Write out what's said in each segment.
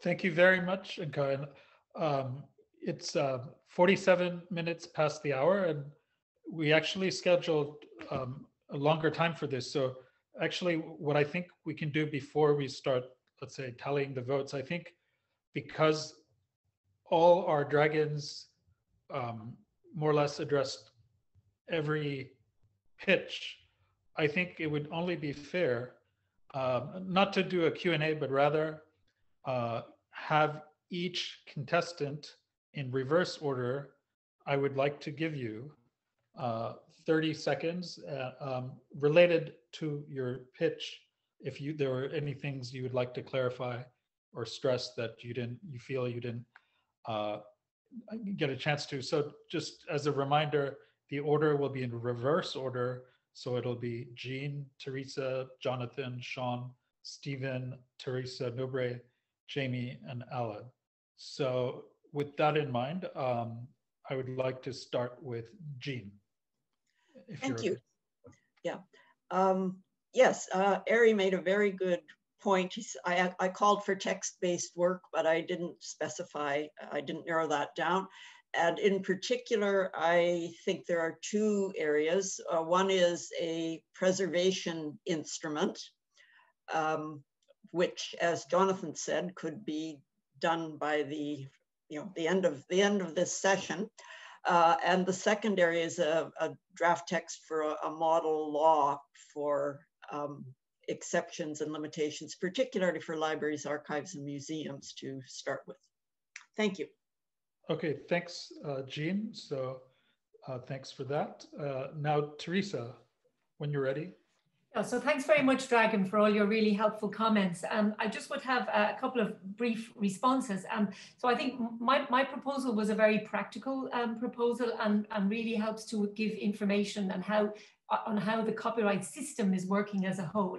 Thank you very much, Inka. Um, it's uh, 47 minutes past the hour, and we actually scheduled um, a longer time for this. So actually, what I think we can do before we start, let's say, tallying the votes, I think because all our dragons um, more or less addressed every pitch, I think it would only be fair um, not to do a Q&A, but rather uh, have each contestant in reverse order. I would like to give you uh, 30 seconds uh, um, related to your pitch. If you there are any things you would like to clarify or stress that you didn't, you feel you didn't uh, get a chance to. So just as a reminder, the order will be in reverse order. So it'll be Jean, Teresa, Jonathan, Sean, Stephen, Teresa, Nobre, Jamie, and Alan. So with that in mind, um, I would like to start with Jean. Thank you. Yeah. Um, yes, uh, Ari made a very good point. I, I called for text-based work, but I didn't specify, I didn't narrow that down. And in particular, I think there are two areas. Uh, one is a preservation instrument, um, which, as Jonathan said, could be done by the, you know, the end of the end of this session. Uh, and the second area is a, a draft text for a, a, model law for um, exceptions and limitations, particularly for libraries, archives, and museums to start with. Thank you. Okay, thanks, uh, Jean. So uh, thanks for that. Uh, now, Teresa, when you're ready. Yeah, so thanks very much, Dragon, for all your really helpful comments. Um, I just would have a couple of brief responses. Um, so I think my, my proposal was a very practical um, proposal and, and really helps to give information and how on how the copyright system is working as a whole.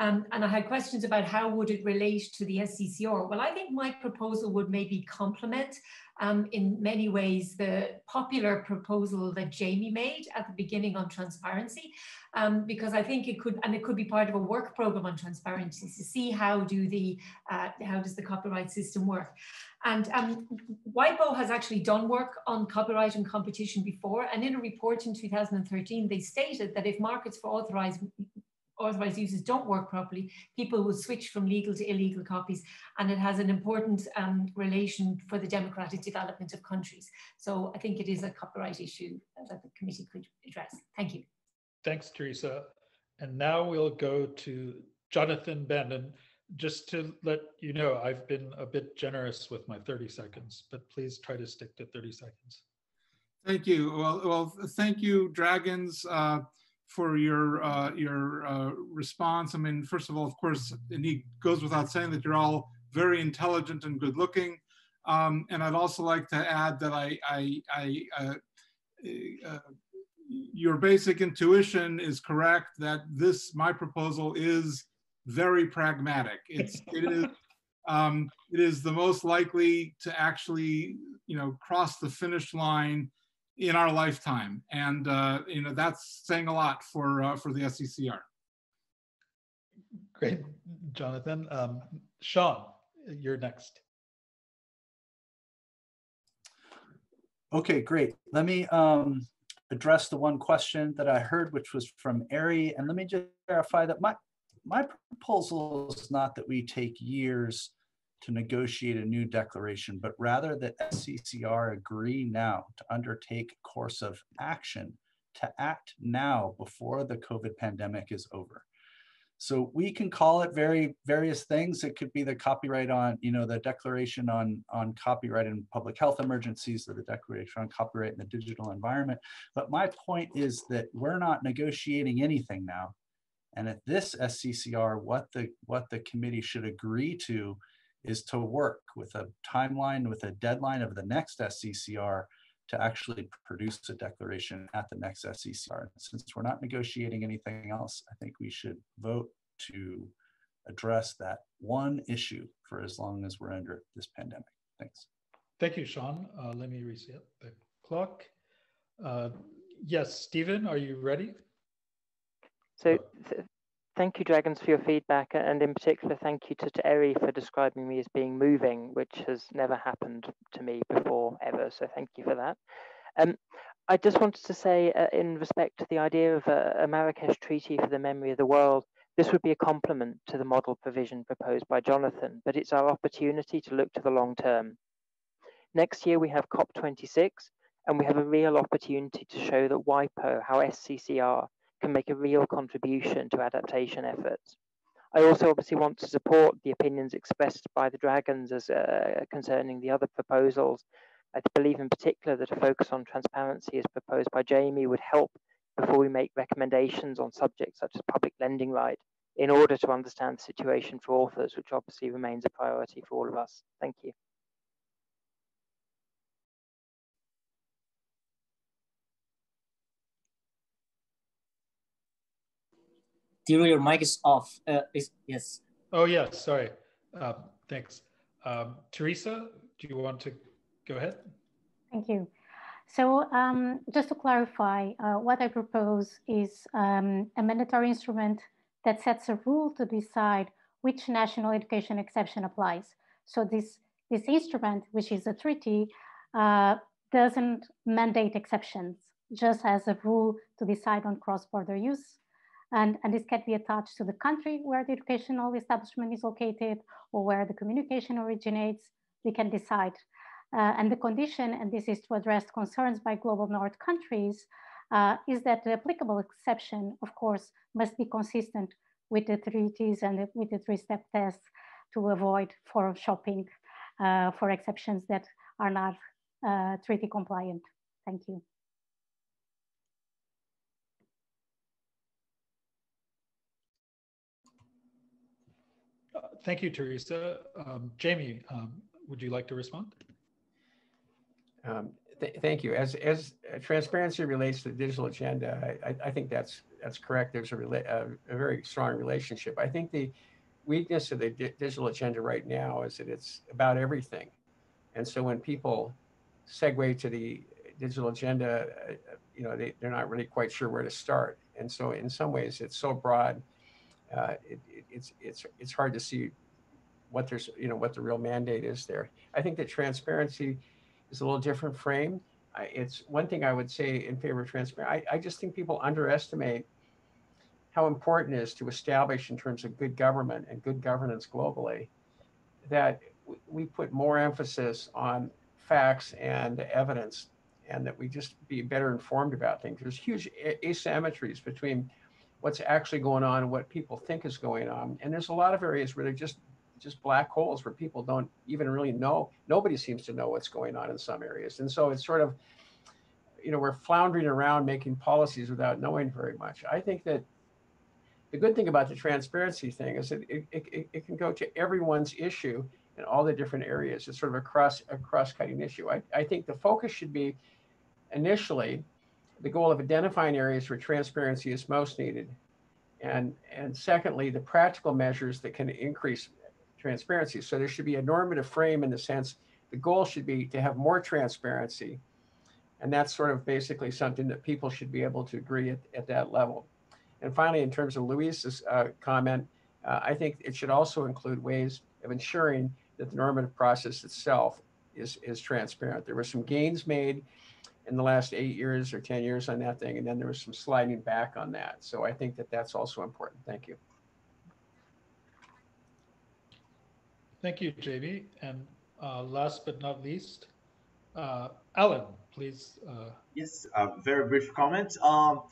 Um, and I had questions about how would it relate to the SCCR. Well, I think my proposal would maybe complement um, in many ways the popular proposal that Jamie made at the beginning on transparency, um, because I think it could, and it could be part of a work program on transparency to see how do the, uh, how does the copyright system work. And um, WIPO has actually done work on copyright and competition before, and in a report in 2013, they stated that if markets for authorized authorized uses don't work properly, people will switch from legal to illegal copies. And it has an important um, relation for the democratic development of countries. So I think it is a copyright issue that the committee could address. Thank you. Thanks, Teresa. And now we'll go to Jonathan Bandon. Just to let you know, I've been a bit generous with my 30 seconds, but please try to stick to 30 seconds. Thank you. Well, well thank you, Dragons. Uh, for your uh, your uh, response. I mean, first of all, of course, it goes without saying that you're all very intelligent and good looking. Um, and I'd also like to add that I, I, I uh, uh your basic intuition is correct that this my proposal is very pragmatic. It's it is um, it is the most likely to actually you know cross the finish line in our lifetime. And uh, you know that's saying a lot for uh, for the SCCR. Great, Jonathan. Um, Sean, you're next. Okay, great. Let me um, address the one question that I heard, which was from Ari, and let me just clarify that my my proposal is not that we take years to negotiate a new declaration, but rather that SCCR agree now to undertake a course of action to act now before the COVID pandemic is over. So we can call it very various things. It could be the copyright on, you know, the declaration on, on copyright and public health emergencies, or the declaration on copyright in the digital environment. But my point is that we're not negotiating anything now. And at this SCCR, what the what the committee should agree to is to work with a timeline, with a deadline of the next SCCR to actually produce a declaration at the next SCCR. Since we're not negotiating anything else, I think we should vote to address that one issue for as long as we're under this pandemic. Thanks. Thank you, Sean. Uh, let me reset the clock. Uh, yes, Stephen, are you ready? So th thank you, Dragons, for your feedback, and in particular, thank you to, to Ari for describing me as being moving, which has never happened to me before, ever, so thank you for that. Um, I just wanted to say, uh, in respect to the idea of a, a Marrakesh Treaty for the memory of the world, this would be a complement to the model provision proposed by Jonathan, but it's our opportunity to look to the long term. Next year, we have COP26, and we have a real opportunity to show that WIPO, how SCCR can make a real contribution to adaptation efforts. I also obviously want to support the opinions expressed by the Dragons as uh, concerning the other proposals. I believe in particular that a focus on transparency as proposed by Jamie would help before we make recommendations on subjects such as public lending right in order to understand the situation for authors, which obviously remains a priority for all of us. Thank you. Diro, your mic is off. Uh, is, yes. Oh, yeah, sorry. Um, thanks. Um, Teresa, do you want to go ahead? Thank you. So um, just to clarify, uh, what I propose is um, a mandatory instrument that sets a rule to decide which national education exception applies. So this, this instrument, which is a treaty, uh, doesn't mandate exceptions, just as a rule to decide on cross-border use and, and this can be attached to the country where the educational establishment is located or where the communication originates, we can decide. Uh, and the condition, and this is to address concerns by global north countries, uh, is that the applicable exception, of course, must be consistent with the treaties and with the three-step test to avoid forum shopping uh, for exceptions that are not uh, treaty compliant. Thank you. Thank you, Teresa. Um, Jamie, um, would you like to respond? Um, th thank you. As as transparency relates to the digital agenda, I, I think that's that's correct. There's a, a, a, very strong relationship. I think the weakness of the di digital agenda right now is that it's about everything, and so when people segue to the digital agenda, uh, you know, they, they're not really quite sure where to start. And so in some ways, it's so broad uh, it, it's it's it's hard to see what there's you know what the real mandate is there. I think that transparency is a little different frame. I, it's one thing I would say in favor of transparency. I, I just think people underestimate how important it is to establish in terms of good government and good governance globally that we put more emphasis on facts and evidence and that we just be better informed about things. There's huge asymmetries between what's actually going on and what people think is going on. And there's a lot of areas where they're just just black holes where people don't even really know. Nobody seems to know what's going on in some areas. And so it's sort of, you know, we're floundering around making policies without knowing very much. I think that the good thing about the transparency thing is that it, it, it can go to everyone's issue in all the different areas. It's sort of a cross a cross-cutting issue. I, I think the focus should be initially the goal of identifying areas where transparency is most needed. And, and secondly, the practical measures that can increase transparency. So there should be a normative frame in the sense the goal should be to have more transparency. And that's sort of basically something that people should be able to agree at, at that level. And finally, in terms of Luis's uh, comment, uh, I think it should also include ways of ensuring that the normative process itself is, is transparent. There were some gains made in the last eight years or 10 years on that thing. And then there was some sliding back on that. So I think that that's also important. Thank you. Thank you, JB. And uh, last but not least, uh, Alan, please. Uh... Yes, very brief comment. Um,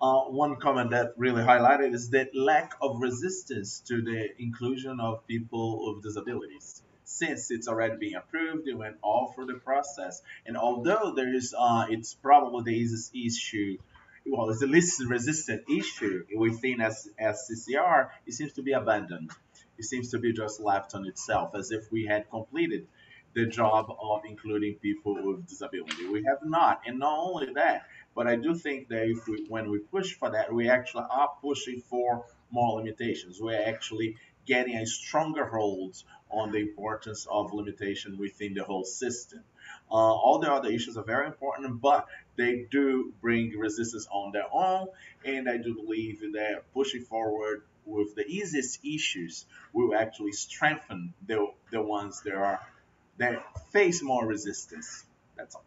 uh, one comment that really highlighted is that lack of resistance to the inclusion of people with disabilities since it's already been approved, it went all through the process. And although there is, uh, it's probably the easiest issue, well, it's the least resistant issue within SCCR, it seems to be abandoned. It seems to be just left on itself, as if we had completed the job of including people with disability. We have not, and not only that, but I do think that if we, when we push for that, we actually are pushing for more limitations. We're actually getting a stronger hold on the importance of limitation within the whole system. Uh, all the other issues are very important, but they do bring resistance on their own, and I do believe that pushing forward with the easiest issues will actually strengthen the, the ones that are that face more resistance. That's all.